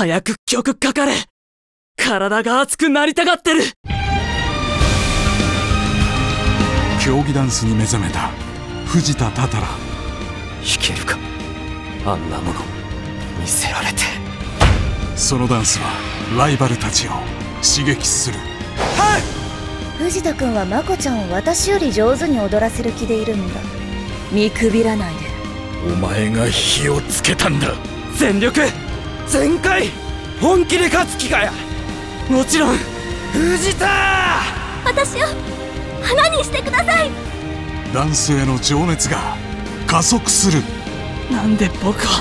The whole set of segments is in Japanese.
早く曲かかれ。体が熱くなりたがってる。競技ダンスに目覚めた。藤田多々良いけるか？あんなもの。見せられて。そのダンスはライバルたちを刺激する。はい！藤田君はまこちゃんを私より上手に踊らせる気でいるんだ。見くびらないで。お前が火をつけたんだ。全力全開本気で勝つ気かや。もちろん藤田！私を花にしてください。ダンスへの情熱が加速する。なんで僕は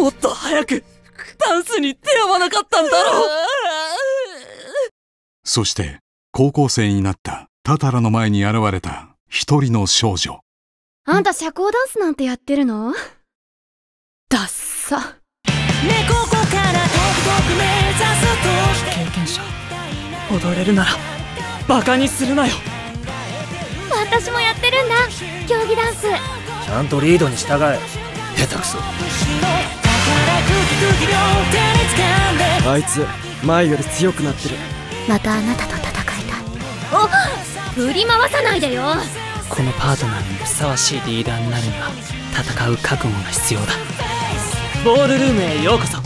もっと早くダンスに出会わなかったんだろう。そして高校生になったタタラの前に現れた一人の少女。あんた社交ダンスなんてやってるの？ダッサ経験者踊れるならバカにするなよ。私もやってるんだ。競技ダンス。ちゃんとリードに従え。下手くそ。あいつ前より強くなってる。またあなたと戦いたい。お振り回さないでよ。このパートナーにふさわしいリーダーになるには戦う覚悟が必要だボールルームへようこそ。